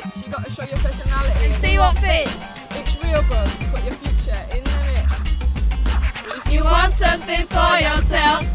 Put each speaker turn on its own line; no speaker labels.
pitch, you got to show your personality.
And see what fits.
It's real, bro. Put your future in the mix.
If you want something for yourself,